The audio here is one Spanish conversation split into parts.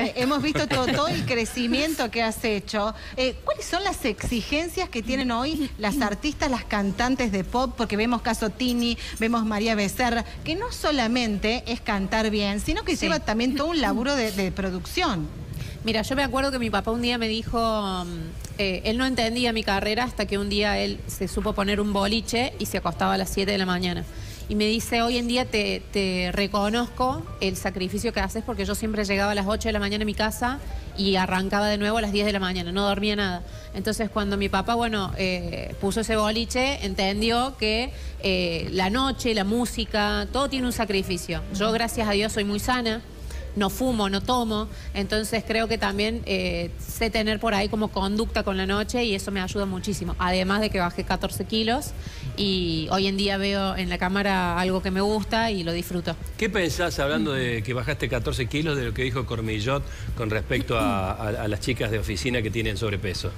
eh, hemos visto todo, el crecimiento que has hecho. Eh, ¿Cuáles son las exigencias que tienen hoy las artistas, las cantantes de pop? Porque vemos caso Tini, vemos María Becerra, que no solamente es cantar bien, sino que lleva también todo un laburo de, producción. Mira, yo me acuerdo que mi papá un día me dijo, mm, eh, él no entendía mi carrera hasta que un día él se supo poner un boliche y se acostaba a las 7 de la mañana y me dice, hoy en día te, reconozco el sacrificio que haces porque yo siempre llegaba a las 8 de la mañana a mi casa y arrancaba de nuevo a las 10 de la mañana, no dormía nada. Entonces cuando mi papá, bueno, eh, puso ese boliche, entendió que eh, la noche, la música, todo tiene un sacrificio. Yo, gracias a Dios, soy muy sana no fumo, no tomo, entonces creo que también eh, sé tener por ahí como conducta con la noche y eso me ayuda muchísimo. Además de que bajé 14 kilos y hoy en día veo en la cámara algo que me gusta y lo disfruto. ¿Qué pensás hablando de que bajaste 14 kilos de lo que dijo Cormillot con respecto a las chicas de oficina que tienen sobrepeso?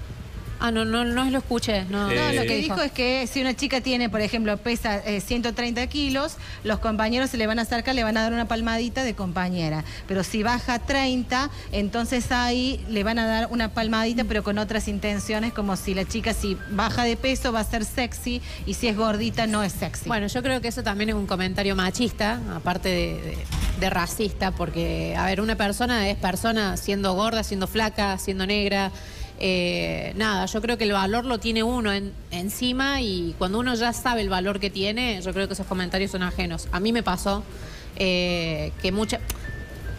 Ah, no, no, no lo escuché. No, no lo que dijo? es que si una chica tiene, por ejemplo, pesa 130 eh, kilos, los compañeros se le van a acercar, le van a dar una palmadita de compañera. Pero si baja 30, entonces ahí le van a dar una palmadita, pero con otras intenciones, como si la chica, si baja de peso, va a ser sexy, y si es gordita, no es sexy. Bueno, yo creo que eso también es un comentario machista, aparte de racista, porque, a ver, una persona es persona siendo gorda, siendo flaca, siendo negra. Eh, nada, yo creo que el valor lo tiene uno encima y cuando uno ya sabe el valor que tiene, yo creo que esos comentarios son ajenos. A mí me pasó eh, que mucha...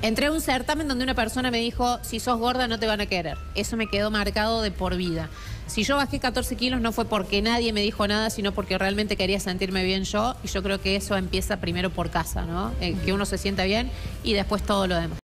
Entré a un certamen donde una persona me dijo, si sos gorda no te van a querer. Eso me quedó marcado de por vida. Si yo bajé 14 kilos no fue porque nadie me dijo nada, sino porque realmente quería sentirme bien yo. Y yo creo que eso empieza primero por casa, ¿no? Eh, que uno se sienta bien y después todo lo demás.